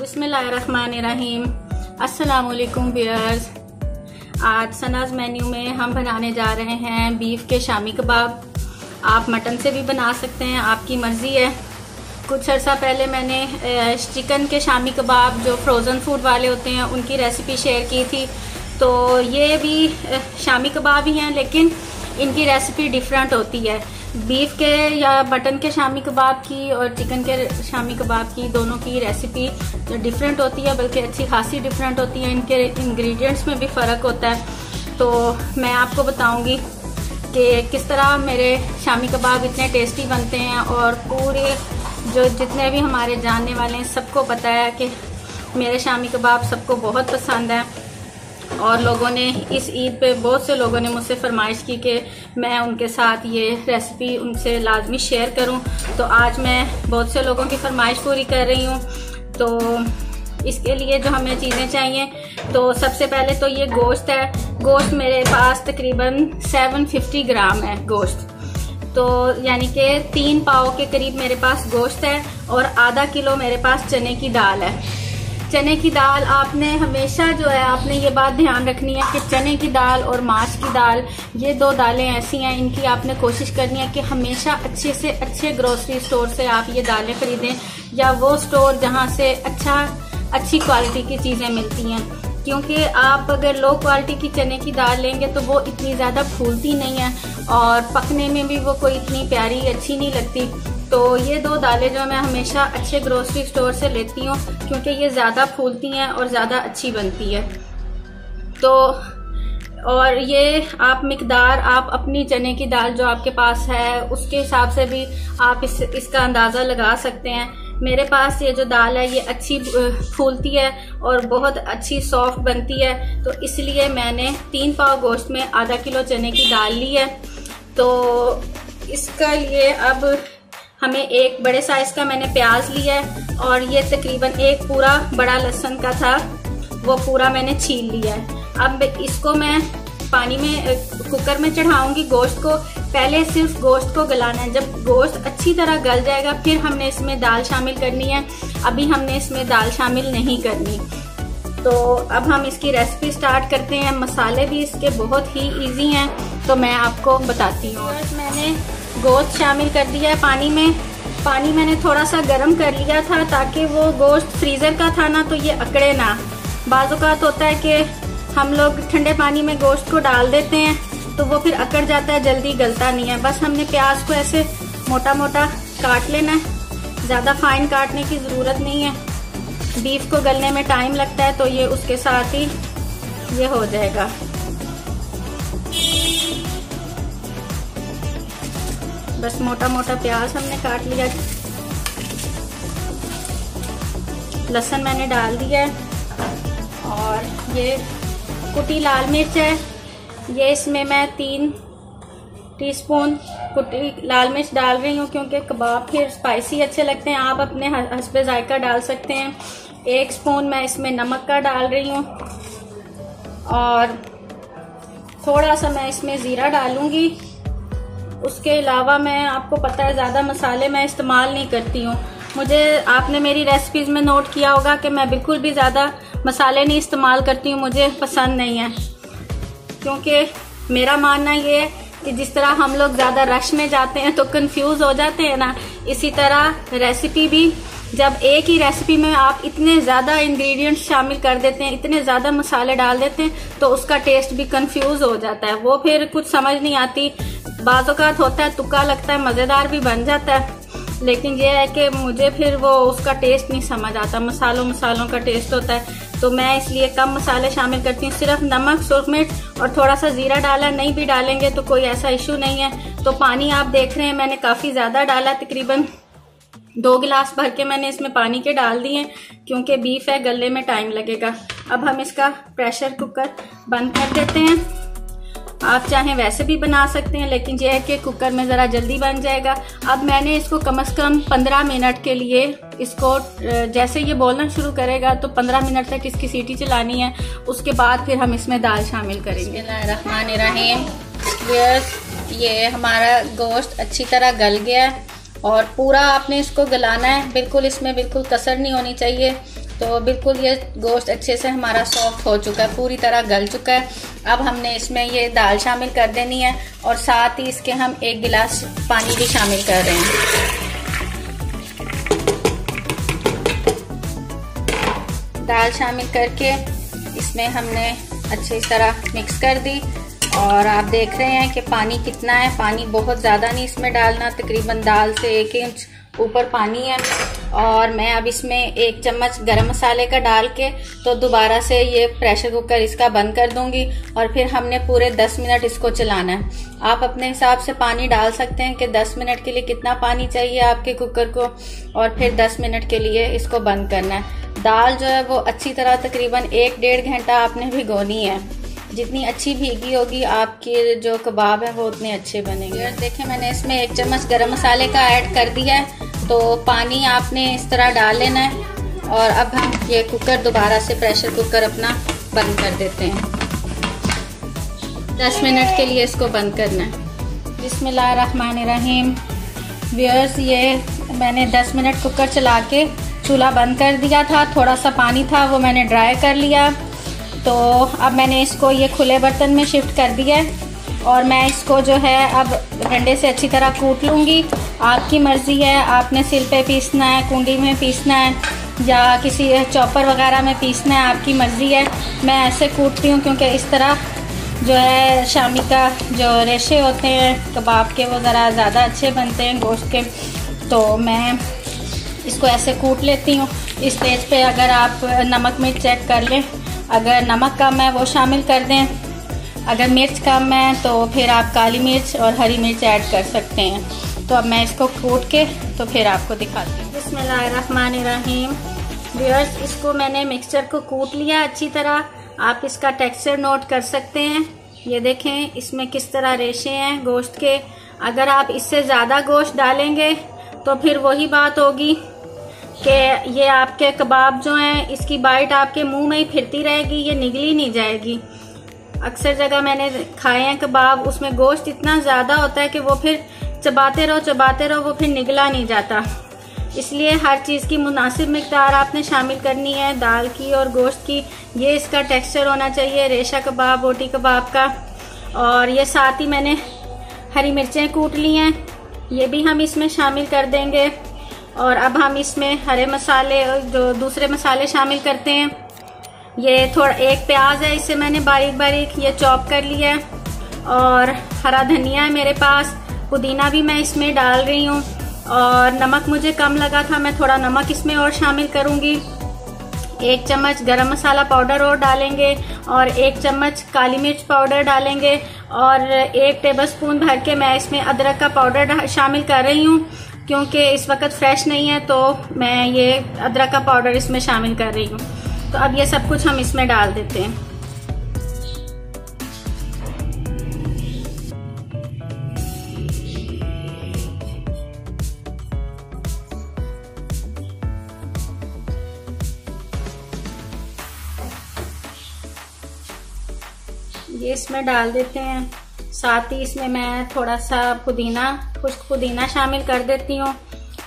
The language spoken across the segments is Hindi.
बिस्मिल्लाहिर्रहमानिर्रहीम। अस्सलाम बियर्स आज सनाज मेन्यू में हम बनाने जा रहे हैं बीफ के शामी कबाब। आप मटन से भी बना सकते हैं, आपकी मर्ज़ी है। कुछ अर्सा पहले मैंने चिकन के शामी कबाब, जो फ्रोज़न फ़ूड वाले होते हैं, उनकी रेसिपी शेयर की थी। तो ये भी शामी कबाब ही हैं, लेकिन इनकी रेसिपी डिफरेंट होती है। बीफ के या मटन के शामी कबाब की और चिकन के शामी कबाब की दोनों की रेसिपी डिफरेंट होती है, बल्कि अच्छी खासी डिफरेंट होती है। इनके इंग्रेडिएंट्स में भी फ़र्क होता है। तो मैं आपको बताऊँगी कि किस तरह मेरे शामी कबाब इतने टेस्टी बनते हैं और पूरे जो जितने भी हमारे जानने वाले हैं, सबको पता है कि मेरे शामी कबाब सबको बहुत पसंद है। और लोगों ने इस ईद पे बहुत से लोगों ने मुझसे फरमाइश की कि मैं उनके साथ ये रेसिपी उनसे लाजमी शेयर करूँ। तो आज मैं बहुत से लोगों की फरमाइश पूरी कर रही हूँ। तो इसके लिए जो हमें चीज़ें चाहिए तो सबसे पहले तो ये गोश्त है। गोश्त मेरे पास तकरीबन 750 ग्राम है गोश्त। तो यानी कि तीन पाव के करीब मेरे पास गोश्त है और आधा किलो मेरे पास चने की दाल है। चने की दाल आपने हमेशा जो है, आपने ये बात ध्यान रखनी है कि चने की दाल और माछ की दाल, ये दो दालें ऐसी हैं, इनकी आपने कोशिश करनी है कि हमेशा अच्छे से अच्छे ग्रोसरी स्टोर से आप ये दालें खरीदें या वो स्टोर जहाँ से अच्छा अच्छी क्वालिटी की चीज़ें मिलती हैं। क्योंकि आप अगर लो क्वालिटी की चने की दाल लेंगे तो वो इतनी ज़्यादा फूलती नहीं है और पकने में भी वो कोई इतनी प्यारी, अच्छी नहीं लगती। तो ये दो दालें जो मैं हमेशा अच्छे ग्रोसरी स्टोर से लेती हूँ क्योंकि ये ज़्यादा फूलती हैं और ज़्यादा अच्छी बनती है। तो और ये आप मकदार, आप अपनी चने की दाल जो आपके पास है, उसके हिसाब से भी आप इस, इसका अंदाज़ा लगा सकते हैं। मेरे पास ये जो दाल है, ये अच्छी फूलती है और बहुत अच्छी सॉफ्ट बनती है। तो इसलिए मैंने तीन पाव गोश्त में आधा किलो चने की दाल ली है। तो इसका लिए अब हमें एक बड़े साइज़ का मैंने प्याज लिया है और ये तकरीबन एक पूरा बड़ा लहसन का था, वो पूरा मैंने छील लिया है। अब इसको मैं पानी में कुकर में चढ़ाऊँगी गोश्त को। पहले सिर्फ़ गोश्त को गलाना है। जब गोश्त अच्छी तरह गल जाएगा, फिर हमने इसमें दाल शामिल करनी है। अभी हमने इसमें दाल शामिल नहीं करनी। तो अब हम इसकी रेसिपी स्टार्ट करते हैं। मसाले भी इसके बहुत ही इजी हैं। तो मैं आपको बताती हूँ। मैंने गोश्त शामिल कर दिया है पानी में। पानी मैंने थोड़ा सा गर्म कर लिया था ताकि वो गोश्त फ्रीज़र का था ना तो ये अकड़े ना। बाज़ात होता है कि हम लोग ठंडे पानी में गोश्त को डाल देते हैं। तो वो फिर अकड़ जाता है, जल्दी गलता नहीं है। बस हमने प्याज को ऐसे मोटा मोटा काट लेना है। ज़्यादा फाइन काटने की ज़रूरत नहीं है। बीफ को गलने में टाइम लगता है तो ये उसके साथ ही ये हो जाएगा। बस मोटा मोटा प्याज हमने काट लिया लहसुन मैंने डाल दिया है। और ये कुटी लाल मिर्च है। ये इसमें मैं तीन टीस्पून कुटी लाल मिर्च डाल रही हूँ क्योंकि कबाब फिर स्पाइसी अच्छे लगते हैं। आप अपने हसबे जायका डाल सकते हैं। एक स्पून मैं इसमें नमक का डाल रही हूँ। और थोड़ा सा मैं इसमें ज़ीरा डालूँगी। उसके अलावा मैं, आपको पता है, ज़्यादा मसाले मैं इस्तेमाल नहीं करती हूँ। मुझे, आपने मेरी रेसिपीज़ में नोट किया होगा कि मैं बिल्कुल भी ज़्यादा मसाले नहीं इस्तेमाल करती हूँ। मुझे पसंद नहीं है। क्योंकि मेरा मानना ये है कि जिस तरह हम लोग ज़्यादा रश में जाते हैं तो कंफ्यूज हो जाते हैं ना, इसी तरह रेसिपी भी, जब एक ही रेसिपी में आप इतने ज़्यादा इंग्रेडिएंट्स शामिल कर देते हैं, इतने ज़्यादा मसाले डाल देते हैं तो उसका टेस्ट भी कंफ्यूज हो जाता है। वो फिर कुछ समझ नहीं आती। बाज़ात होता है, तुक्का लगता है, मज़ेदार भी बन जाता है। लेकिन ये है कि मुझे फिर वो उसका टेस्ट नहीं समझ आता। मसालों मसालों का टेस्ट होता है। तो मैं इसलिए कम मसाले शामिल करती हूँ। सिर्फ़ नमक सुरख मिर्च और थोड़ा सा ज़ीरा डाला, नहीं भी डालेंगे तो कोई ऐसा इशू नहीं है। तो पानी आप देख रहे हैं, मैंने काफ़ी ज़्यादा डाला, तकरीबन दो गिलास भर के मैंने इसमें पानी के डाल दिए, क्योंकि बीफ है, गले में टाइम लगेगा। अब हम इसका प्रेशर कुकर बंद कर देते हैं। आप चाहें वैसे भी बना सकते हैं, लेकिन यह है कि कुकर में ज़रा जल्दी बन जाएगा। अब मैंने इसको कम से कम 15 मिनट के लिए इसको जैसे ये बोलना शुरू करेगा तो 15 मिनट तक इसकी सीटी चलानी है। उसके बाद फिर हम इसमें दाल शामिल करेंगे। रहमान रहीम ये हमारा गोश्त अच्छी तरह गल गया है, और पूरा आपने इसको गलाना है। बिल्कुल इसमें बिल्कुल कसर नहीं होनी चाहिए। तो बिल्कुल ये गोश्त अच्छे से हमारा सॉफ्ट हो चुका है, पूरी तरह गल चुका है। अब हमने इसमें ये दाल शामिल कर देनी है और साथ ही इसके हम एक गिलास पानी भी शामिल कर रहे हैं। दाल शामिल करके इसमें हमने अच्छी तरह मिक्स कर दी और आप देख रहे हैं कि पानी कितना है। पानी बहुत ज़्यादा नहीं इसमें डालना, तकरीबन दाल से एक इंच ऊपर पानी है। और मैं अब इसमें एक चम्मच गरम मसाले का डाल के तो दोबारा से ये प्रेशर कुकर इसका बंद कर दूँगी और फिर हमने पूरे 10 मिनट इसको चलाना है। आप अपने हिसाब से पानी डाल सकते हैं कि 10 मिनट के लिए कितना पानी चाहिए आपके कुकर को और फिर 10 मिनट के लिए इसको बंद करना है। दाल जो है वो अच्छी तरह तकरीबन एक डेढ़ घंटा आपने भिगोनी है। जितनी अच्छी भीगी होगी आपके जो कबाब है वो उतने अच्छे बनेंगे। और देखें मैंने इसमें एक चम्मच गरम मसाले का ऐड कर दिया है। तो पानी आपने इस तरह डाल लेना है और अब हम ये कुकर दोबारा से प्रेशर कुकर अपना बंद कर देते हैं। दस मिनट के लिए इसको बंद करना है। बिसमीम व्यूअर्स ये मैंने 10 मिनट कुकर चला के चूल्हा बंद कर दिया था, थोड़ा सा पानी था, वो मैंने ड्राई कर लिया। तो अब मैंने इसको ये खुले बर्तन में शिफ्ट कर दिया है और मैं इसको जो है अब डंडे से अच्छी तरह कूट लूँगी। आपकी मर्ज़ी है, आपने सिल पे पीसना है, कुंडी में पीसना है, या किसी चॉपर वगैरह में पीसना है, आपकी मर्ज़ी है। मैं ऐसे कूटती हूँ क्योंकि इस तरह जो है, शामी का जो रेशे होते हैं, कबाब के वो ज़रा ज़्यादा अच्छे बनते हैं गोश्त के। तो मैं इसको ऐसे कूट लेती हूँ। इस स्टेज पे अगर आप नमक मिर्च चेक कर लें, अगर नमक कम है, वो शामिल कर दें। अगर मिर्च कम है तो फिर आप काली मिर्च और हरी मिर्च ऐड कर सकते हैं। तो अब मैं इसको कूट के तो फिर आपको दिखाती हूँ। बसमीम व्यूअर्स इसको मैंने मिक्सचर को कूट लिया अच्छी तरह। आप इसका टेक्सचर नोट कर सकते हैं। ये देखें, इसमें किस तरह रेशे हैं गोश्त के। अगर आप इससे ज़्यादा गोश्त डालेंगे तो फिर वही बात होगी कि ये आपके कबाब जो हैं, इसकी बाइट आपके मुँह में ही फिरती रहेगी, ये निगली नहीं जाएगी। अक्सर जगह मैंने खाए हैं कबाब, उसमें गोश्त इतना ज़्यादा होता है कि वो फिर चबाते रहो चबाते रहो, वो फिर निगला नहीं जाता। इसलिए हर चीज़ की मुनासिब मकदार आपने शामिल करनी है, दाल की और गोश्त की। ये इसका टेक्सचर होना चाहिए, रेशा कबाब बोटी कबाब का। और ये साथ ही मैंने हरी मिर्चें कूट ली हैं। ये भी हम इसमें शामिल कर देंगे। और अब हम इसमें हरे मसाले, जो दूसरे मसाले शामिल करते हैं। ये थोड़ा, एक प्याज है, इसे मैंने बारीक बारीक ये चॉप कर लिया है। और हरा धनिया है मेरे पास। पुदीना भी मैं इसमें डाल रही हूँ और नमक मुझे कम लगा था, मैं थोड़ा नमक इसमें और शामिल करूँगी। एक चम्मच गरम मसाला पाउडर और डालेंगे और एक चम्मच काली मिर्च पाउडर डालेंगे और एक टेबलस्पून भर के मैं इसमें अदरक का पाउडर शामिल कर रही हूँ, क्योंकि इस वक्त फ्रेश नहीं है तो मैं ये अदरक का पाउडर इसमें शामिल कर रही हूँ। तो अब ये सब कुछ हम इसमें डाल देते हैं। ये इसमें डाल देते हैं। साथ ही इसमें मैं थोड़ा सा पुदीना, खुश्क पुदीना शामिल कर देती हूँ।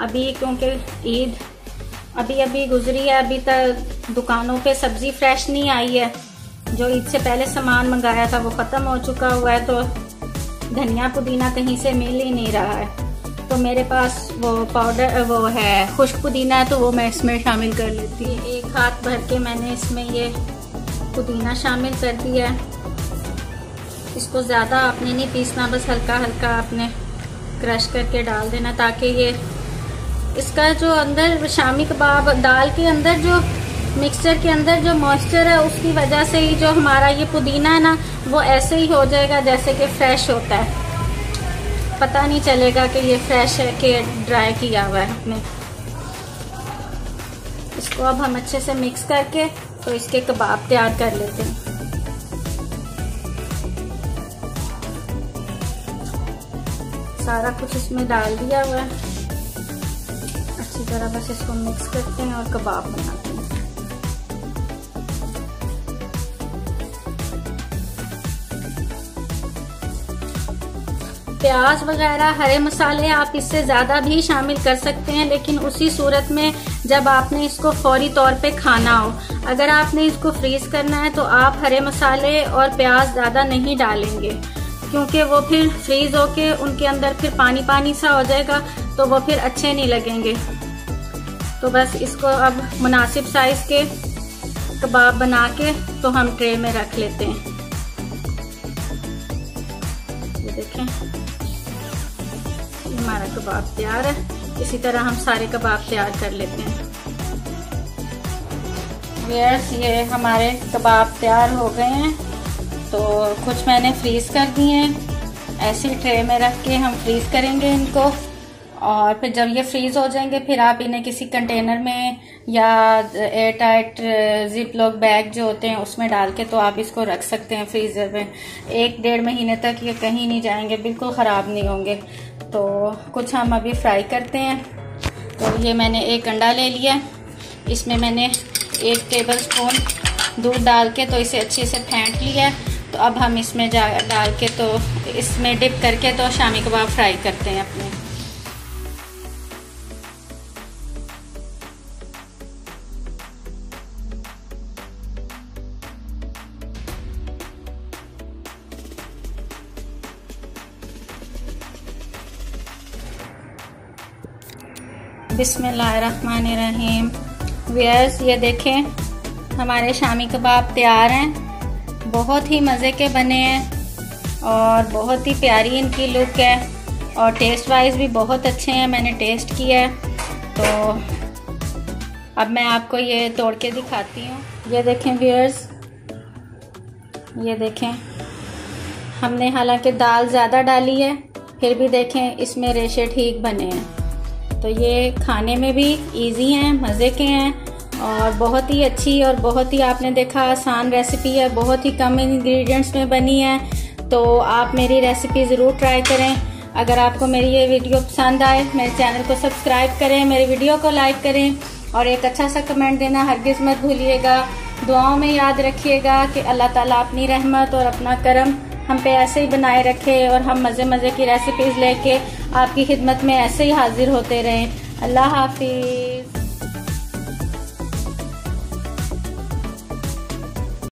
अभी क्योंकि ईद अभी अभी गुजरी है, अभी तक दुकानों पे सब्ज़ी फ्रेश नहीं आई है। जो ईद से पहले सामान मंगाया था वो ख़त्म हो चुका हुआ है तो धनिया पुदीना कहीं से मिल ही नहीं रहा है। तो मेरे पास वो पाउडर वो है, खुश्क पुदीना है तो वो मैं इसमें शामिल कर लेती हूँ। एक हाथ भर के मैंने इसमें ये पुदीना शामिल कर दिया है। इसको ज़्यादा आपने नहीं पीसना, बस हल्का हल्का आपने क्रश करके डाल देना ताकि ये इसका जो अंदर शामी कबाब दाल के अंदर जो मिक्सचर के अंदर जो मॉइस्चर है, उसकी वजह से ही जो हमारा ये पुदीना है ना, वो ऐसे ही हो जाएगा जैसे कि फ्रेश होता है। पता नहीं चलेगा कि ये फ्रेश है कि ड्राई किया हुआ है अपने इसको अब हम अच्छे से मिक्स करके तो इसके कबाब तैयार कर लेते हैं। सारा कुछ इसमें डाल दिया हुआ है। अच्छी तरह बस इसको मिक्स करते हैं और कबाब बनाते हैं। प्याज वगैरह, हरे मसाले आप इससे ज़्यादा भी शामिल कर सकते हैं, लेकिन उसी सूरत में जब आपने इसको फौरी तौर पे खाना हो। अगर आपने इसको फ्रीज करना है तो आप हरे मसाले और प्याज ज़्यादा नहीं डालेंगे। क्योंकि वो फिर फ्रीज होके उनके अंदर फिर पानी पानी सा हो जाएगा तो वो फिर अच्छे नहीं लगेंगे। तो बस इसको अब मुनासिब साइज़ के कबाब बना के तो हम ट्रे में रख लेते हैं। ये देखें। हमारा कबाब तैयार है। इसी तरह हम सारे कबाब तैयार कर लेते हैं। वेयर्स ये हमारे कबाब तैयार हो गए हैं। तो कुछ मैंने फ्रीज कर दिए हैं। ऐसे ट्रे में रख के हम फ्रीज करेंगे इनको। और फिर जब ये फ्रीज हो जाएँगे, फिर आप इन्हें किसी कंटेनर में या air tight zip lock bag जो होते हैं, उसमें डाल के तो आप इसको रख सकते हैं फ्रीज़र में। एक डेढ़ महीने तक ये कहीं नहीं जाएँगे, बिल्कुल ख़राब नहीं होंगे। तो कुछ हम अभी फ्राई करते हैं। तो ये मैंने एक अंडा ले लिया। इसमें मैंने एक टेबल स्पून दूध डाल के तो इसे अच्छे से फेंट लिया। तो अब हम इसमें जा, डाल के तो इसमें डिप करके तो शामी कबाब फ्राई करते हैं अपने। बिस्मिल्लाहिर्रहमानिर्रहीम। व्यर्स ये देखें, हमारे शामी कबाब तैयार हैं। बहुत ही मज़े के बने हैं और बहुत ही प्यारी इनकी लुक है और टेस्ट वाइज भी बहुत अच्छे हैं, मैंने टेस्ट किया है। तो अब मैं आपको ये तोड़ के दिखाती हूँ। ये देखें व्यर्स ये देखें। हमने हालाँकि दाल ज़्यादा डाली है, फिर भी देखें इसमें रेशे ठीक बने हैं। तो ये खाने में भी इजी हैं, मज़े के हैं। और बहुत ही अच्छी और बहुत ही आपने देखा आसान रेसिपी है, बहुत ही कम इंग्रेडिएंट्स में बनी है तो आप मेरी रेसिपी ज़रूर ट्राई करें। अगर आपको मेरी ये वीडियो पसंद आए, मेरे चैनल को सब्सक्राइब करें, मेरे वीडियो को लाइक करें और एक अच्छा सा कमेंट देना हरगिज़ मत भूलिएगा। दुआओं में याद रखिएगा कि अल्लाह ताला अपनी रहमत और अपना करम हम पे ऐसे ही बनाए रखे और हम मज़े मज़े की रेसिपीज़ लेके आपकी खिदमत में ऐसे ही हाजिर होते रहें। अल्लाह हाफिज़।